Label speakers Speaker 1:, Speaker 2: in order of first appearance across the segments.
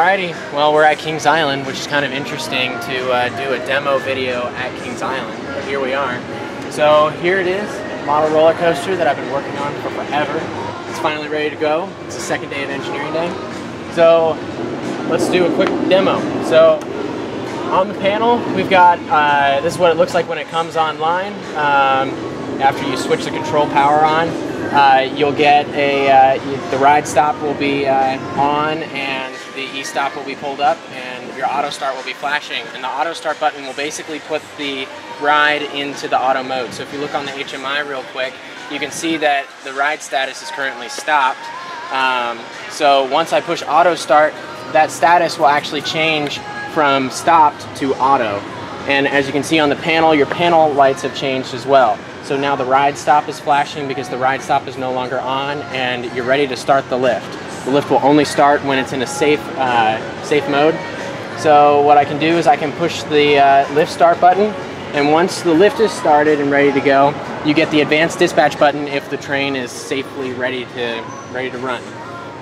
Speaker 1: Alrighty, well we're at Kings Island, which is kind of interesting to uh, do a demo video at Kings Island. But here we are. So here it is, model roller coaster that I've been working on for forever. It's finally ready to go. It's the second day of engineering day. So let's do a quick demo. So on the panel, we've got, uh, this is what it looks like when it comes online. Um, after you switch the control power on, uh, you'll get a, uh, the ride stop will be uh, on and the e-stop will be pulled up and your auto start will be flashing and the auto start button will basically put the ride into the auto mode. So if you look on the HMI real quick, you can see that the ride status is currently stopped. Um, so once I push auto start, that status will actually change from stopped to auto. And as you can see on the panel, your panel lights have changed as well. So now the ride stop is flashing because the ride stop is no longer on and you're ready to start the lift. The lift will only start when it's in a safe, uh, safe mode. So what I can do is I can push the uh, lift start button and once the lift is started and ready to go, you get the advanced dispatch button if the train is safely ready to, ready to run.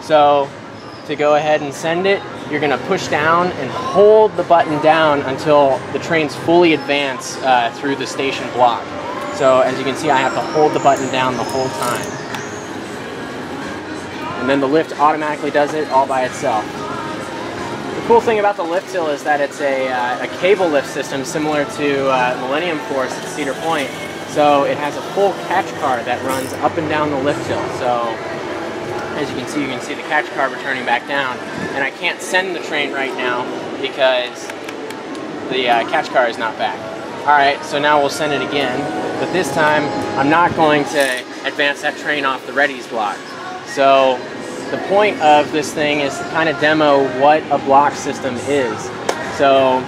Speaker 1: So to go ahead and send it, you're gonna push down and hold the button down until the train's fully advanced uh, through the station block. So as you can see, I have to hold the button down the whole time and then the lift automatically does it all by itself. The cool thing about the lift hill is that it's a, uh, a cable lift system similar to uh, Millennium Force at Cedar Point. So it has a full catch car that runs up and down the lift hill. So as you can see, you can see the catch car returning back down. And I can't send the train right now because the uh, catch car is not back. All right, so now we'll send it again. But this time, I'm not going to advance that train off the readies block. So the point of this thing is to kind of demo what a block system is. So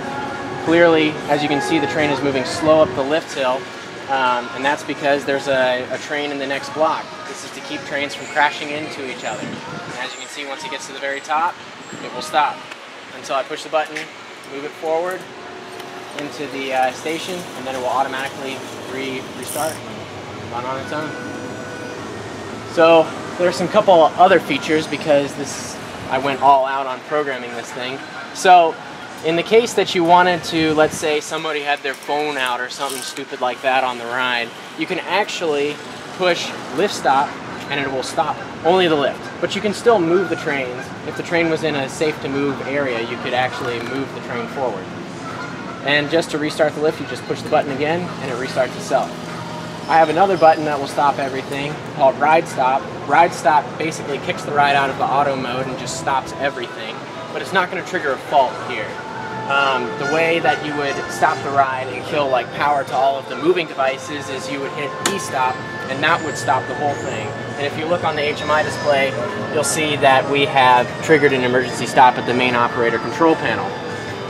Speaker 1: clearly, as you can see, the train is moving slow up the lift hill, um, and that's because there's a, a, train in the next block. This is to keep trains from crashing into each other. And as you can see, once it gets to the very top, it will stop until I push the button, move it forward into the uh, station, and then it will automatically re restart, run on its own. So there's some couple other features because this I went all out on programming this thing. So in the case that you wanted to, let's say somebody had their phone out or something stupid like that on the ride, you can actually push lift stop and it will stop only the lift. But you can still move the trains. If the train was in a safe to move area, you could actually move the train forward. And just to restart the lift, you just push the button again and it restarts itself. I have another button that will stop everything called Ride Stop. Ride Stop basically kicks the ride out of the auto mode and just stops everything, but it's not going to trigger a fault here. Um, the way that you would stop the ride and kill like power to all of the moving devices is you would hit E-stop and that would stop the whole thing. And if you look on the HMI display, you'll see that we have triggered an emergency stop at the main operator control panel.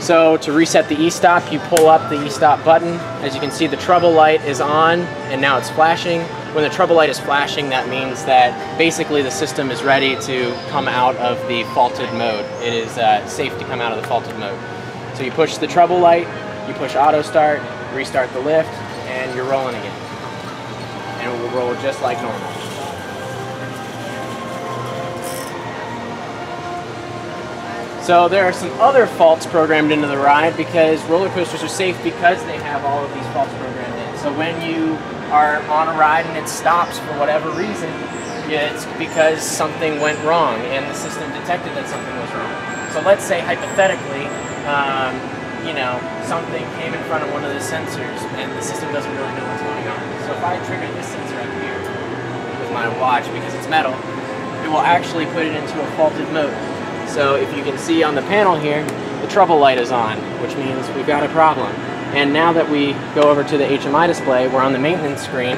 Speaker 1: So to reset the e-stop, you pull up the e-stop button. As you can see, the trouble light is on and now it's flashing. When the trouble light is flashing, that means that basically the system is ready to come out of the faulted mode. It is uh, safe to come out of the faulted mode. So you push the trouble light, you push auto start, restart the lift, and you're rolling again. And it will roll just like normal. So there are some other faults programmed into the ride because roller coasters are safe because they have all of these faults programmed in. So when you are on a ride and it stops for whatever reason, it's because something went wrong and the system detected that something was wrong. So let's say hypothetically, um, you know, something came in front of one of the sensors and the system doesn't really know what's going on. So if I trigger this sensor up here with my watch because it's metal, it will actually put it into a faulted mode. So if you can see on the panel here, the trouble light is on, which means we've got a problem. And now that we go over to the HMI display, we're on the maintenance screen,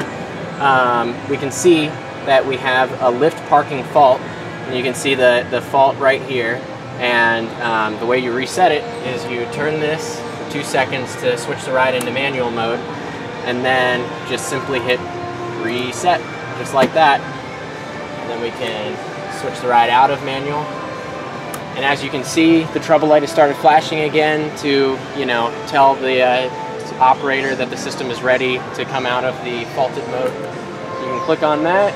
Speaker 1: um, we can see that we have a lift parking fault. And you can see the, the fault right here. And um, the way you reset it is you turn this for two seconds to switch the ride into manual mode, and then just simply hit reset, just like that. And then we can switch the ride out of manual and as you can see, the trouble light has started flashing again to, you know, tell the uh, operator that the system is ready to come out of the faulted mode. You can click on that,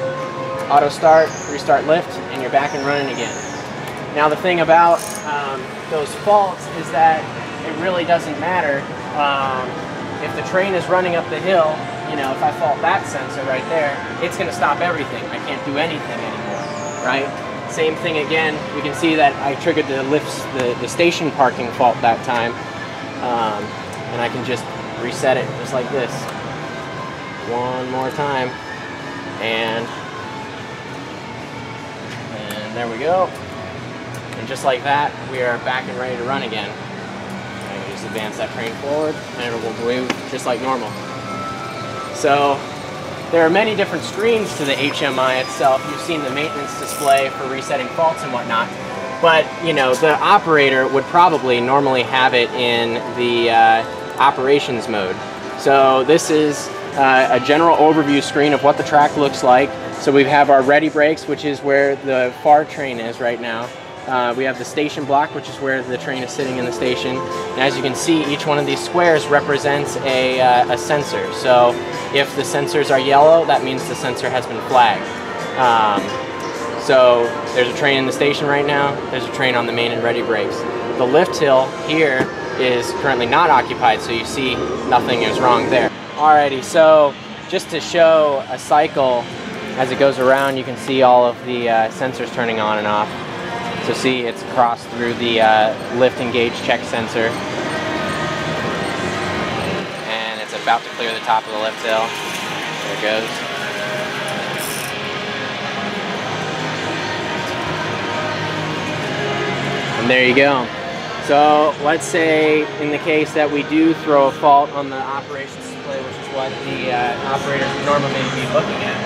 Speaker 1: auto start, restart lift, and you're back and running again. Now the thing about um, those faults is that it really doesn't matter um, if the train is running up the hill. You know, if I fault that sensor right there, it's going to stop everything. I can't do anything anymore, right? Same thing again. We can see that I triggered the lifts, the, the station parking fault that time, um, and I can just reset it just like this. One more time, and and there we go. And just like that, we are back and ready to run again. I can just advance that train forward, and it will move just like normal. So there are many different screens to the HMI itself. You've seen the maintenance display for resetting faults and whatnot. But, you know, the operator would probably normally have it in the uh, operations mode. So this is uh, a general overview screen of what the track looks like. So we have our ready brakes, which is where the far train is right now. Uh, we have the station block, which is where the train is sitting in the station. And as you can see, each one of these squares represents a, uh, a sensor. So if the sensors are yellow, that means the sensor has been flagged. Um, so there's a train in the station right now. There's a train on the main and ready brakes. The lift hill here is currently not occupied, so you see nothing is wrong there. Alrighty, so just to show a cycle as it goes around, you can see all of the uh, sensors turning on and off. So see, it's crossed through the uh, lift engage check sensor. And it's about to clear the top of the lift hill. There it goes. And there you go. So let's say in the case that we do throw a fault on the operations display, which is what the uh, operators normally be looking at.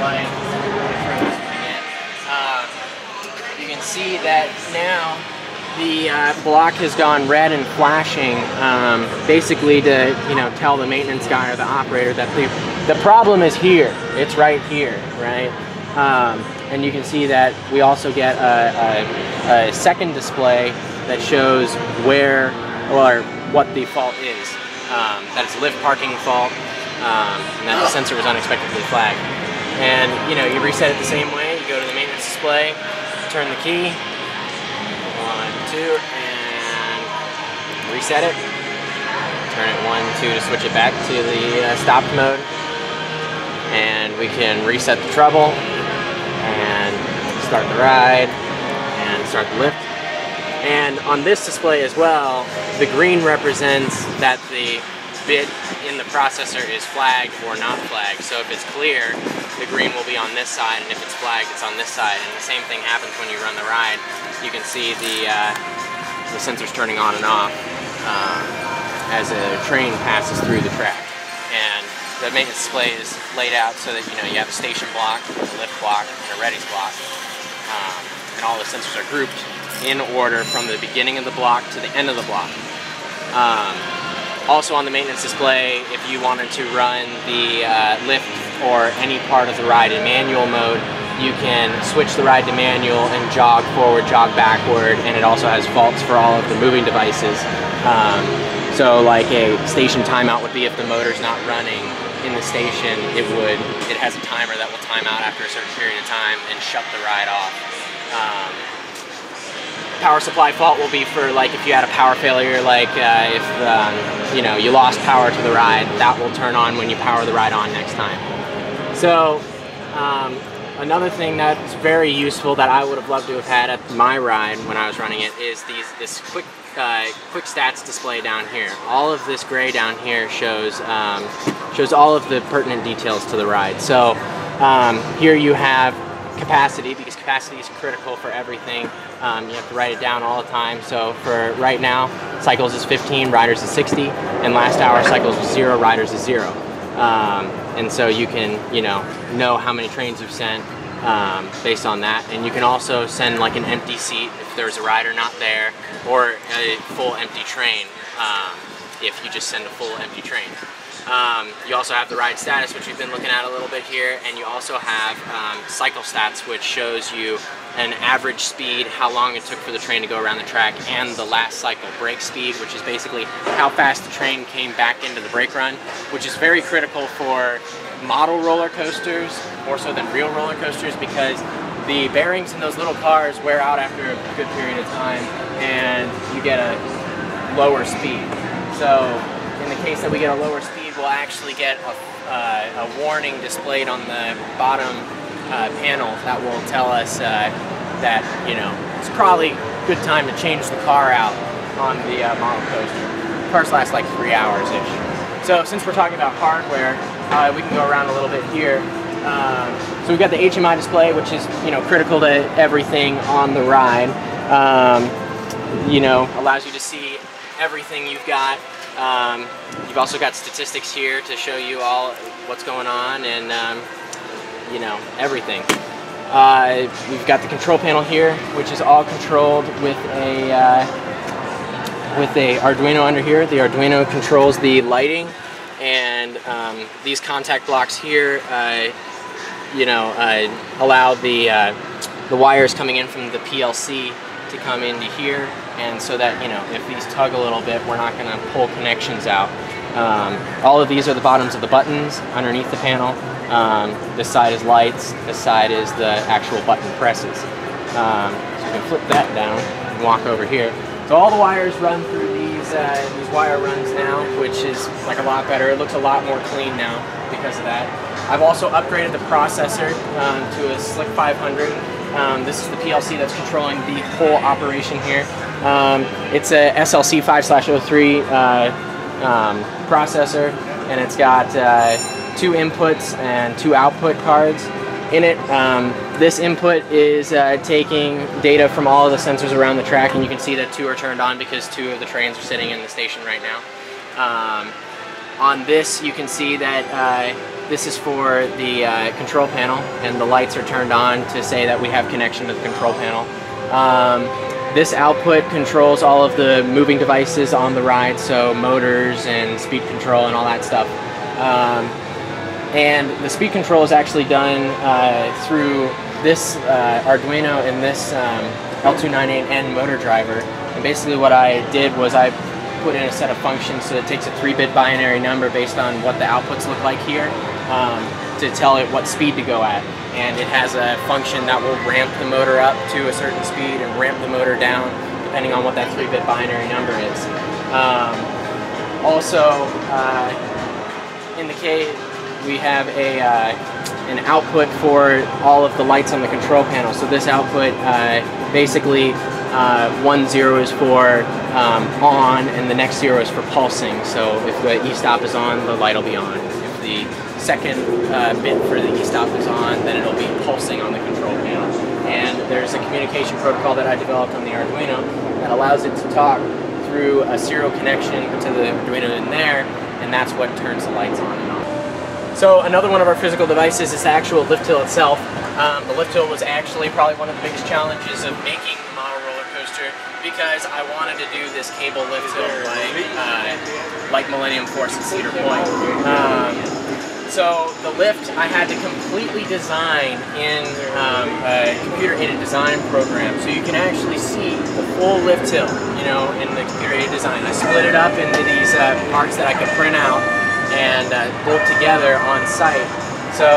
Speaker 1: Like, can see that now the uh, block has gone red and flashing, um, basically to you know tell the maintenance guy or the operator that the the problem is here. It's right here, right? Um, and you can see that we also get a, a, a second display that shows where or what the fault is. Um, that it's lift parking fault, um, and that the sensor was unexpectedly flagged. And you know, you reset it the same way. You go to the maintenance display, turn the key, one, two, and reset it. Turn it one, two to switch it back to the uh, stopped mode. And we can reset the treble and start the ride and start the lift. And on this display as well, the green represents that the bit in the processor is flagged or not flagged. So if it's clear, the green will be on this side, and if it's flagged, it's on this side. And the same thing happens when you run the ride. You can see the, uh, the sensors turning on and off uh, as a train passes through the track. And the maintenance display is laid out so that you know you have a station block, a lift block, and a readies block, um, and all the sensors are grouped in order from the beginning of the block to the end of the block. Um, also on the maintenance display, if you wanted to run the uh, lift or any part of the ride in manual mode, you can switch the ride to manual and jog forward, jog backward, and it also has faults for all of the moving devices. Um, so like a station timeout would be if the motor's not running in the station, it would, it has a timer that will time out after a certain period of time and shut the ride off. Um, power supply fault will be for like if you had a power failure, like uh, if um, you know you lost power to the ride, that will turn on when you power the ride on next time. So um, another thing that's very useful that I would have loved to have had at my ride when I was running it is these this quick uh, quick stats display down here. All of this gray down here shows um, shows all of the pertinent details to the ride. So um, here you have capacity because capacity is critical for everything. Um, you have to write it down all the time. So for right now, cycles is 15, riders is 60, and last hour cycles is zero, riders is zero. Um, and so you can, you know, know how many trains you've sent um, based on that. And you can also send like an empty seat if there's a rider not there, or a full empty train um, if you just send a full empty train. Um, you also have the ride status, which we've been looking at a little bit here, and you also have um, cycle stats, which shows you an average speed, how long it took for the train to go around the track, and the last cycle brake speed, which is basically how fast the train came back into the brake run, which is very critical for model roller coasters, more so than real roller coasters, because the bearings in those little cars wear out after a good period of time and you get a lower speed. So in the case that we get a lower speed, we'll actually get a, uh, a warning displayed on the bottom uh, panel that will tell us uh, that, you know, it's probably a good time to change the car out on the uh, model coaster. Cars last like three hours-ish. So since we're talking about hardware, uh, we can go around a little bit here. Um, so we've got the HMI display, which is you know critical to everything on the ride. Um, you know, allows you to see everything you've got. Um, you've also got statistics here to show you all what's going on and um, you know everything. Uh, we've got the control panel here, which is all controlled with a uh, with a Arduino under here. The Arduino controls the lighting, and um, these contact blocks here, uh, you know, uh, allow the uh, the wires coming in from the PLC to come into here, and so that you know if these tug a little bit, we're not going to pull connections out. Um, all of these are the bottoms of the buttons underneath the panel. Um, this side is lights, this side is the actual button presses. Um, so you can flip that down and walk over here. So all the wires run through these, uh, these wire runs now, which is like a lot better. It looks a lot more clean now because of that. I've also upgraded the processor um, to a SLC 500. Um, this is the PLC that's controlling the whole operation here. Um, it's a SLC 5/03 uh, um, processor, and it's got uh, two inputs and two output cards in it. Um, this input is uh, taking data from all of the sensors around the track, and you can see that two are turned on because two of the trains are sitting in the station right now. Um, on this, you can see that uh, this is for the uh, control panel, and the lights are turned on to say that we have connection to the control panel. Um, this output controls all of the moving devices on the ride, so motors and speed control and all that stuff. Um, and the speed control is actually done uh, through this uh, Arduino and this um, L298N motor driver. And basically what I did was I put in a set of functions so it takes a 3-bit binary number based on what the outputs look like here um, to tell it what speed to go at. And it has a function that will ramp the motor up to a certain speed and ramp the motor down depending on what that 3-bit binary number is. Um, also, uh, in the case, we have a uh, an output for all of the lights on the control panel. So this output uh, basically uh, one zero is for um, on and the next zero is for pulsing. So if the e-stop is on, the light will be on. If the second uh, bit for the e-stop is on, then it'll be pulsing on the control panel. And there's a communication protocol that I developed on the Arduino that allows it to talk through a serial connection to the Arduino in there, and that's what turns the lights on and off. So another one of our physical devices is the actual lift hill itself. Um, the lift hill was actually probably one of the biggest challenges of making the model roller coaster because I wanted to do this cable lift hill like, uh, like Millennium Force at Cedar Point. Um, so the lift I had to completely design in um, a computer-aided design program. So you can actually see the full lift hill, you know, in the computer-aided design. I split it up into these uh, parts that I could print out and uh, bolt together on site. So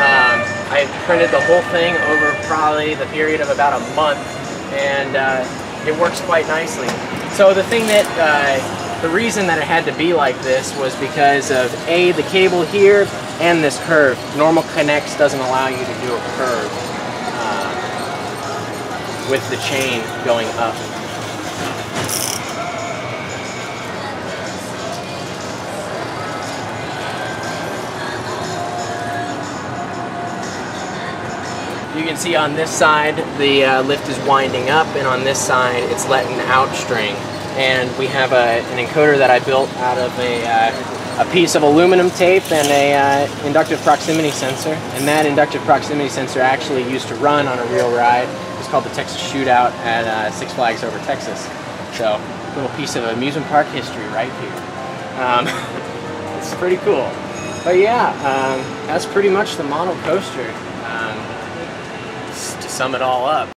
Speaker 1: um, I printed the whole thing over probably the period of about a month and uh, it works quite nicely. So the thing that, uh, the reason that it had to be like this was because of A, the cable here and this curve. Normal K'nex doesn't allow you to do a curve uh, with the chain going up. You can see on this side the uh, lift is winding up and on this side it's letting out string. And we have a, an encoder that I built out of a, uh, a piece of aluminum tape and a uh, inductive proximity sensor. And that inductive proximity sensor actually used to run on a real ride. It's called the Texas Shootout at uh, Six Flags over Texas. So, little piece of amusement park history right here. Um, it's pretty cool. But yeah, um, that's pretty much the model coaster. Um, to sum it all up.